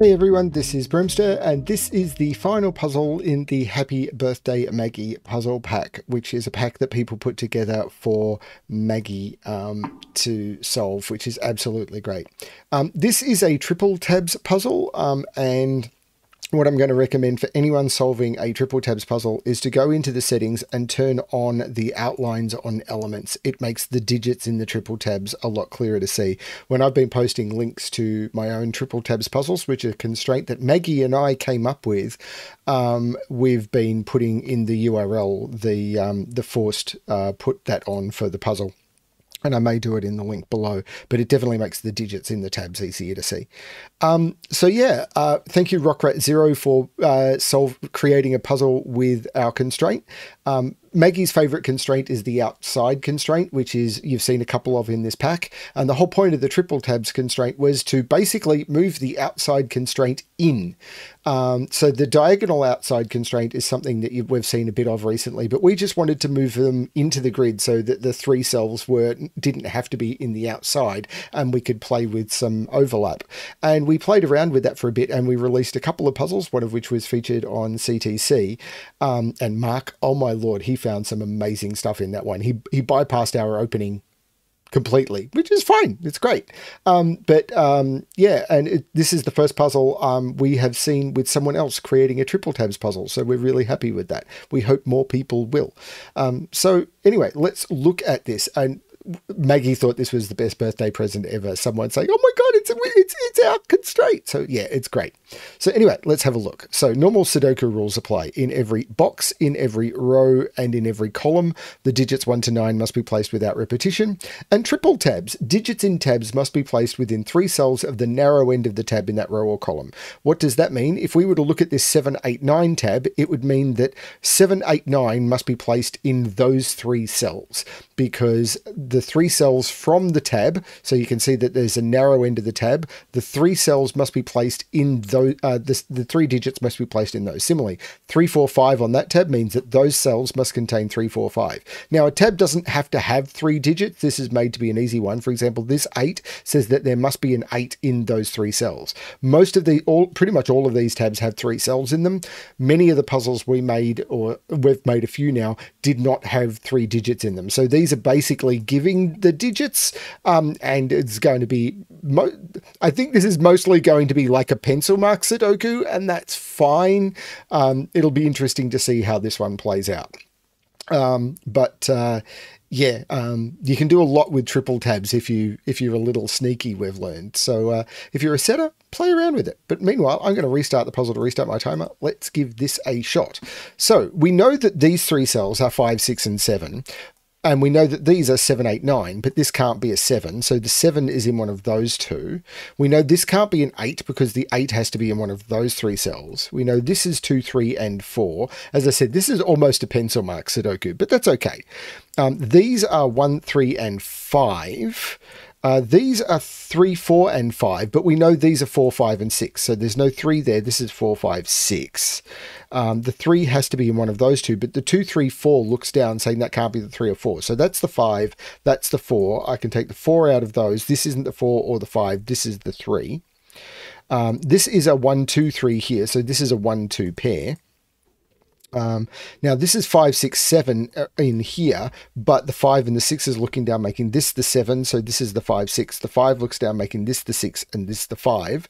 Hey everyone, this is Bremster, and this is the final puzzle in the Happy Birthday Maggie puzzle pack, which is a pack that people put together for Maggie um, to solve, which is absolutely great. Um, this is a triple tabs puzzle, um, and what I'm going to recommend for anyone solving a triple tabs puzzle is to go into the settings and turn on the outlines on elements. It makes the digits in the triple tabs a lot clearer to see. When I've been posting links to my own triple tabs puzzles, which are a constraint that Maggie and I came up with, um, we've been putting in the URL the um, the forced uh, put that on for the puzzle and I may do it in the link below, but it definitely makes the digits in the tabs easier to see. Um, so yeah, uh, thank you Rockrat Zero for uh, solve creating a puzzle with our constraint. Um, Maggie's favorite constraint is the outside constraint, which is you've seen a couple of in this pack. And the whole point of the triple tabs constraint was to basically move the outside constraint in. Um, so the diagonal outside constraint is something that we've seen a bit of recently, but we just wanted to move them into the grid so that the three cells were didn't have to be in the outside and we could play with some overlap. And we played around with that for a bit and we released a couple of puzzles, one of which was featured on CTC. Um, and Mark, oh my lord, he found some amazing stuff in that one. He he bypassed our opening completely, which is fine. It's great. Um, but um, yeah, and it, this is the first puzzle um, we have seen with someone else creating a triple tabs puzzle. So we're really happy with that. We hope more people will. Um, so anyway, let's look at this. And Maggie thought this was the best birthday present ever. Someone saying, "Oh my god, it's it's it's our constraint." So yeah, it's great. So anyway, let's have a look. So normal Sudoku rules apply in every box, in every row, and in every column. The digits one to nine must be placed without repetition. And triple tabs, digits in tabs must be placed within three cells of the narrow end of the tab in that row or column. What does that mean? If we were to look at this seven eight nine tab, it would mean that seven eight nine must be placed in those three cells because the three cells from the tab, so you can see that there's a narrow end of the tab, the three cells must be placed in those, uh, the, the three digits must be placed in those. Similarly, 345 on that tab means that those cells must contain 345. Now, a tab doesn't have to have three digits. This is made to be an easy one. For example, this 8 says that there must be an 8 in those three cells. Most of the, all pretty much all of these tabs have three cells in them. Many of the puzzles we made, or we've made a few now, did not have three digits in them. So these these are basically giving the digits, um, and it's going to be. I think this is mostly going to be like a pencil mark Sudoku, and that's fine. Um, it'll be interesting to see how this one plays out. Um, but uh, yeah, um, you can do a lot with triple tabs if you if you're a little sneaky. We've learned. So uh, if you're a setter, play around with it. But meanwhile, I'm going to restart the puzzle to restart my timer. Let's give this a shot. So we know that these three cells are five, six, and seven. And we know that these are 7, 8, 9, but this can't be a 7. So the 7 is in one of those two. We know this can't be an 8 because the 8 has to be in one of those three cells. We know this is 2, 3, and 4. As I said, this is almost a pencil mark Sudoku, but that's okay. Um, these are 1, 3, and 5. Uh, these are 3, 4, and 5, but we know these are 4, 5, and 6. So there's no 3 there. This is 4, 5, 6. Um, the 3 has to be in one of those two, but the 2, 3, 4 looks down saying that can't be the 3 or 4. So that's the 5, that's the 4. I can take the 4 out of those. This isn't the 4 or the 5, this is the 3. Um, this is a 1, 2, 3 here, so this is a 1, 2 pair. Um, now this is five, six, seven uh, in here, but the five and the six is looking down, making this the seven. So this is the five, six. The five looks down, making this the six, and this the five.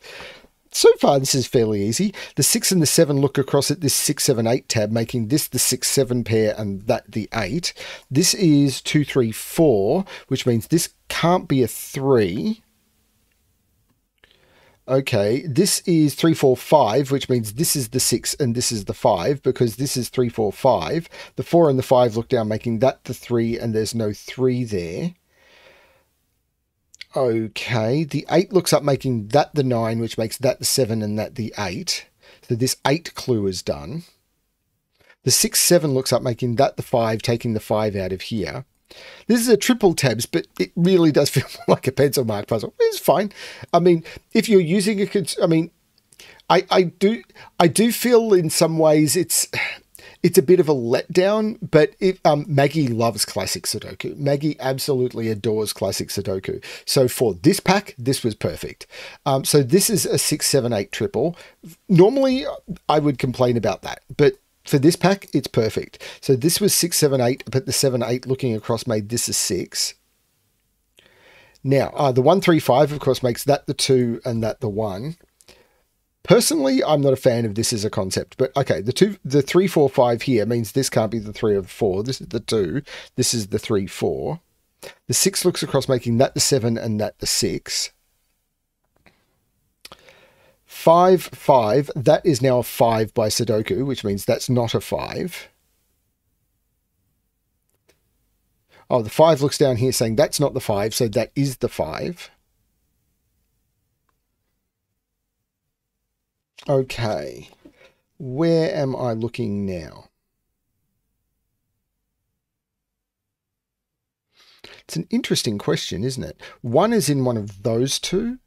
So far, this is fairly easy. The six and the seven look across at this six, seven, eight tab, making this the six, seven pair and that the eight. This is two, three, four, which means this can't be a three okay, this is 345, which means this is the 6 and this is the 5, because this is 345. The 4 and the 5 look down, making that the 3, and there's no 3 there. Okay, the 8 looks up, making that the 9, which makes that the 7 and that the 8. So this 8 clue is done. The 6, 7 looks up, making that the 5, taking the 5 out of here. This is a triple tabs, but it really does feel like a pencil mark puzzle. It's fine. I mean, if you're using a, I mean, I, I do, I do feel in some ways it's, it's a bit of a letdown, but it, um, Maggie loves classic Sudoku. Maggie absolutely adores classic Sudoku. So for this pack, this was perfect. Um, so this is a six, seven, eight triple. Normally, I would complain about that, but for this pack, it's perfect. So this was six, seven, eight, but the seven, eight looking across made this a six. Now, uh, the one, three, five, of course, makes that the two and that the one. Personally, I'm not a fan of this as a concept, but okay, the two, the three, four, five here means this can't be the three or the four. This is the two. This is the three, four. The six looks across, making that the seven and that the six. Five, five. That is now a five by Sudoku, which means that's not a five. Oh, the five looks down here saying that's not the five, so that is the five. Okay, where am I looking now? It's an interesting question, isn't it? One is in one of those two.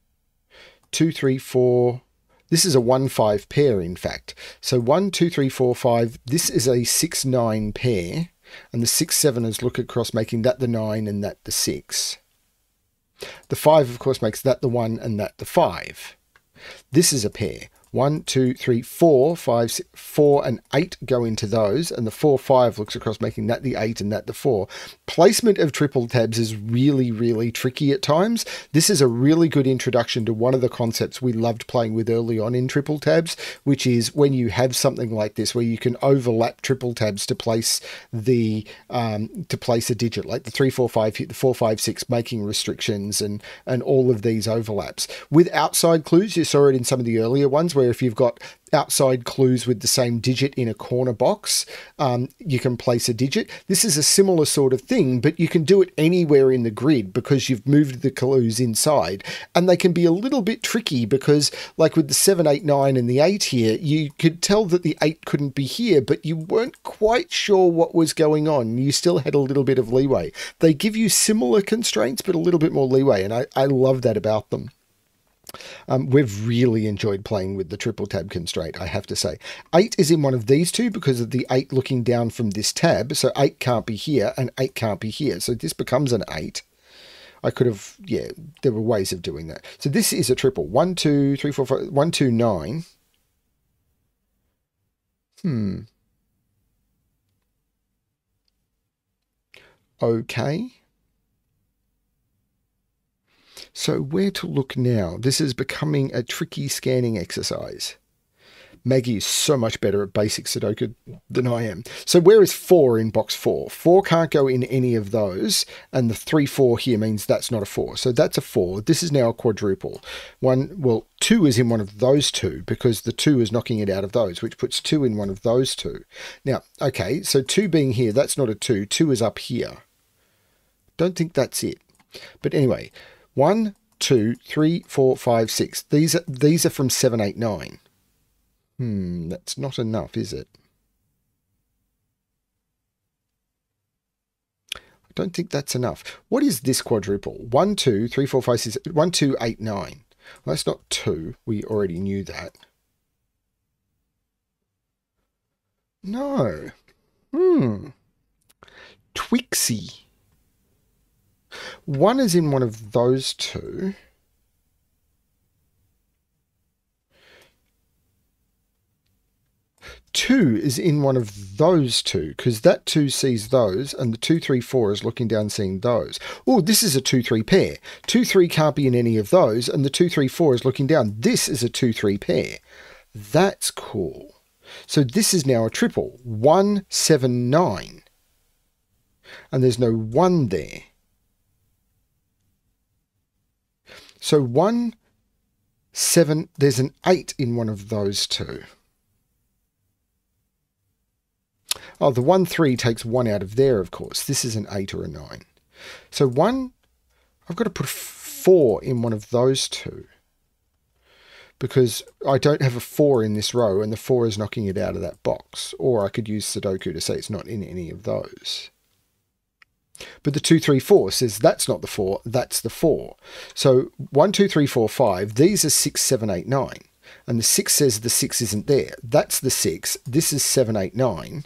Two, three, four. This is a one five pair, in fact. So one, two, three, four, five. This is a six nine pair, and the six seven is look across, making that the nine and that the six. The five, of course, makes that the one and that the five. This is a pair. One, two, three, four, five, six, four, and eight go into those, and the four, five looks across, making that the eight and that the four. Placement of triple tabs is really, really tricky at times. This is a really good introduction to one of the concepts we loved playing with early on in triple tabs, which is when you have something like this where you can overlap triple tabs to place the um, to place a digit, like the three, four, five, the four, five, six, making restrictions and and all of these overlaps. With outside clues, you saw it in some of the earlier ones where if you've got outside clues with the same digit in a corner box, um, you can place a digit. This is a similar sort of thing, but you can do it anywhere in the grid because you've moved the clues inside. And they can be a little bit tricky because, like with the 7, 8, 9, and the 8 here, you could tell that the 8 couldn't be here, but you weren't quite sure what was going on. You still had a little bit of leeway. They give you similar constraints, but a little bit more leeway, and I, I love that about them. Um, we've really enjoyed playing with the triple tab constraint, I have to say. 8 is in one of these two because of the 8 looking down from this tab, so 8 can't be here and 8 can't be here, so this becomes an 8. I could have, yeah, there were ways of doing that. So this is a triple. 1, 2, 3, 4, 5, 1, 2, 9. Hmm. Okay. So where to look now? This is becoming a tricky scanning exercise. Maggie is so much better at basic Sudoku than I am. So where is 4 in box 4? 4 can't go in any of those, and the 3, 4 here means that's not a 4. So that's a 4. This is now a quadruple. One, well, 2 is in one of those two, because the 2 is knocking it out of those, which puts 2 in one of those two. Now, okay, so 2 being here, that's not a 2. 2 is up here. Don't think that's it. But anyway, one, two, three, four, five, six. These are these are from seven, eight, nine. Hmm, that's not enough, is it? I don't think that's enough. What is this quadruple? One, two, three, four, five, six, one, two, eight, nine. Well, that's not two. We already knew that. No. Hmm. Twixie. One is in one of those two. Two is in one of those two because that two sees those and the two, three, four is looking down seeing those. Oh, this is a two, three pair. Two, three can't be in any of those and the two, three, four is looking down. This is a two, three pair. That's cool. So this is now a triple. One, seven, nine. And there's no one there. So one, seven, there's an eight in one of those two. Oh, the one, three takes one out of there, of course. This is an eight or a nine. So one, I've got to put four in one of those two because I don't have a four in this row and the four is knocking it out of that box. Or I could use Sudoku to say it's not in any of those. But the 234 says that's not the 4, that's the 4. So 1, 2, 3, 4, 5, these are 6, 7, 8, 9. And the 6 says the 6 isn't there. That's the 6. This is 7, 8, 9.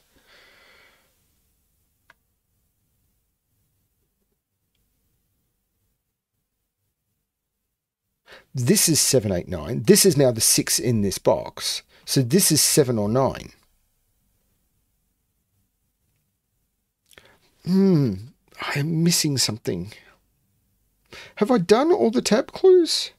This is 7, 8, 9. This is now the 6 in this box. So this is 7 or 9. Hmm, I am missing something. Have I done all the tab clues?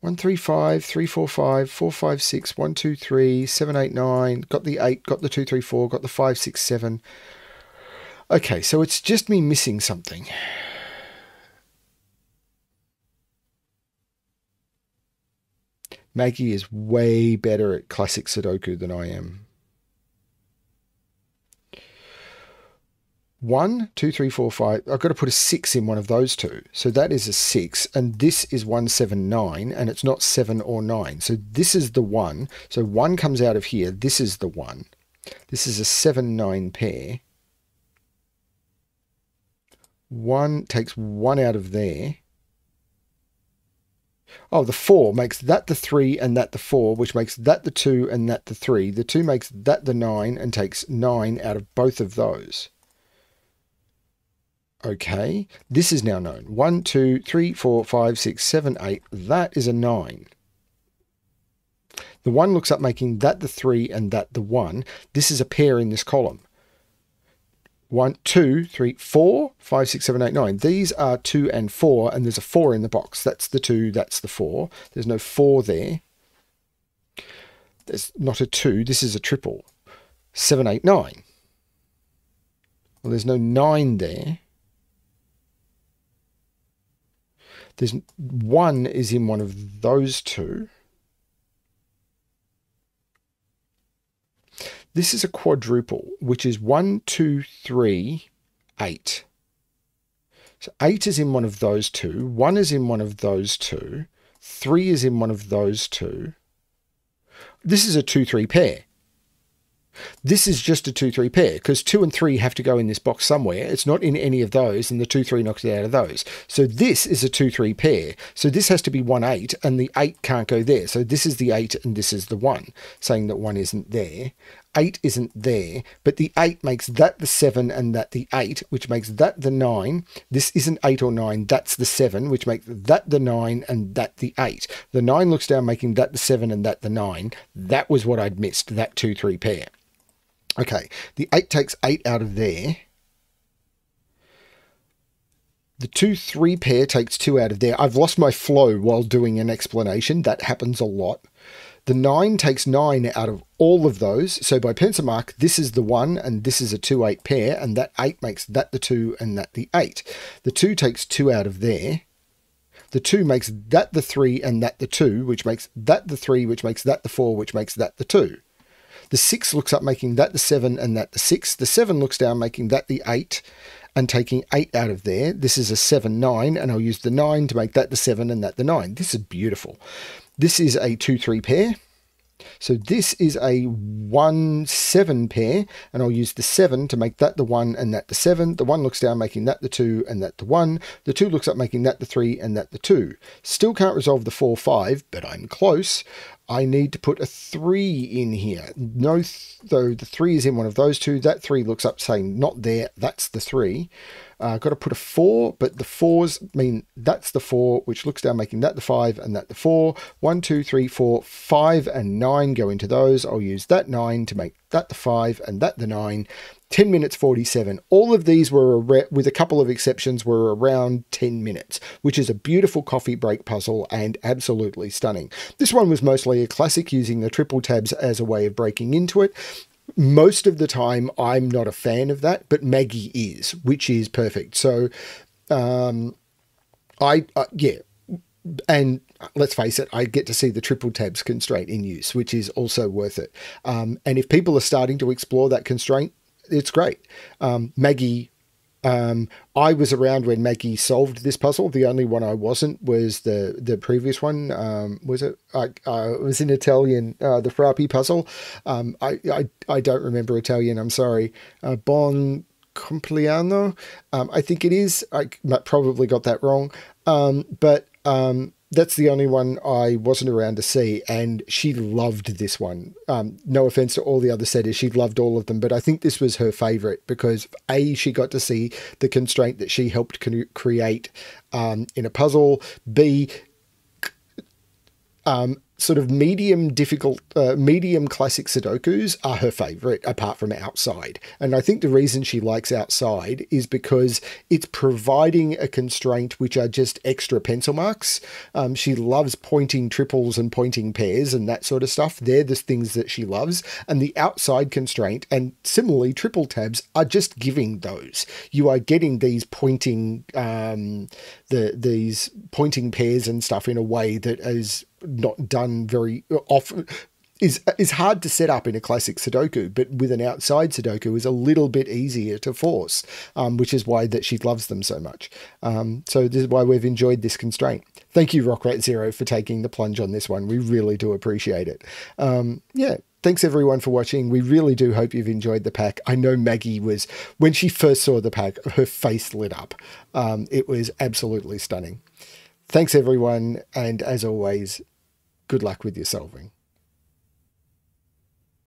135, 345, 456, 123, 789, got the 8, got the 234, got the 567. Okay, so it's just me missing something. Maggie is way better at classic Sudoku than I am. One, two, three, four, five. I've got to put a six in one of those two. So that is a six, and this is one, seven, nine, and it's not seven or nine. So this is the one. So one comes out of here. This is the one. This is a seven, nine pair. One takes one out of there. Oh, the 4 makes that the 3 and that the 4, which makes that the 2 and that the 3. The 2 makes that the 9 and takes 9 out of both of those. Okay, this is now known. 1, 2, 3, 4, 5, 6, 7, 8. That is a 9. The 1 looks up making that the 3 and that the 1. This is a pair in this column one, two, three, four, five, six, seven, eight, nine. These are two and four, and there's a four in the box. That's the two, that's the four. There's no four there. There's not a two, this is a triple. Seven, eight, nine. Well, there's no nine there. There's one is in one of those two. This is a quadruple, which is one, two, three, eight. So eight is in one of those two, one is in one of those two, three is in one of those two. This is a two, three pair. This is just a 2 3 pair because 2 and 3 have to go in this box somewhere. It's not in any of those, and the 2 3 knocks it out of those. So this is a 2 3 pair. So this has to be 1 8, and the 8 can't go there. So this is the 8, and this is the 1, saying that 1 isn't there. 8 isn't there, but the 8 makes that the 7 and that the 8, which makes that the 9. This isn't 8 or 9, that's the 7, which makes that the 9 and that the 8. The 9 looks down, making that the 7 and that the 9. That was what I'd missed, that 2 3 pair. Okay, the 8 takes 8 out of there. The 2 3 pair takes 2 out of there. I've lost my flow while doing an explanation. That happens a lot. The 9 takes 9 out of all of those. So by pencil mark, this is the 1 and this is a 2 8 pair, and that 8 makes that the 2 and that the 8. The 2 takes 2 out of there. The 2 makes that the 3 and that the 2, which makes that the 3, which makes that the 4, which makes that the 2. The 6 looks up, making that the 7 and that the 6. The 7 looks down, making that the 8 and taking 8 out of there. This is a 7, 9, and I'll use the 9 to make that the 7 and that the 9. This is beautiful. This is a 2-3 pair. So this is a 1-7 pair, and I'll use the 7 to make that the 1 and that the 7. The 1 looks down, making that the 2 and that the 1. The 2 looks up, making that the 3 and that the 2. Still can't resolve the 4-5, but I'm close. I need to put a 3 in here. No, th though the 3 is in one of those two. That 3 looks up saying not there. That's the 3. Uh, got to put a 4, but the 4s mean that's the 4, which looks down, making that the 5 and that the 4. 1, 2, 3, 4, 5 and 9 go into those. I'll use that 9 to make that the 5 and that the 9. 10 minutes 47. All of these were, with a couple of exceptions, were around 10 minutes, which is a beautiful coffee break puzzle and absolutely stunning. This one was mostly a classic using the triple tabs as a way of breaking into it. Most of the time, I'm not a fan of that, but Maggie is, which is perfect. So, um, I, uh, yeah, and let's face it, I get to see the triple tabs constraint in use, which is also worth it. Um, and if people are starting to explore that constraint, it's great. Um, Maggie, um, I was around when Maggie solved this puzzle. The only one I wasn't was the the previous one. Um, was it? I uh, it was in Italian. Uh, the Frappi puzzle. Um, I, I I don't remember Italian. I'm sorry. Uh, bon compleanno. Um, I think it is. I probably got that wrong. Um, but um, that's the only one I wasn't around to see, and she loved this one. Um, no offense to all the other setters, she loved all of them, but I think this was her favorite because A, she got to see the constraint that she helped create um, in a puzzle, B, um, sort of medium difficult, uh, medium classic Sudokus are her favorite, apart from outside. And I think the reason she likes outside is because it's providing a constraint which are just extra pencil marks. Um, she loves pointing triples and pointing pairs and that sort of stuff. They're the things that she loves. And the outside constraint and similarly triple tabs are just giving those. You are getting these pointing, um, the these pointing pairs and stuff in a way that is not done very often is is hard to set up in a classic Sudoku, but with an outside Sudoku is a little bit easier to force, um, which is why that she loves them so much. Um, so this is why we've enjoyed this constraint. Thank you, Rockrat Zero, for taking the plunge on this one. We really do appreciate it. Um, yeah. Thanks everyone for watching. We really do hope you've enjoyed the pack. I know Maggie was, when she first saw the pack, her face lit up. Um, it was absolutely stunning. Thanks everyone. And as always, good luck with your solving.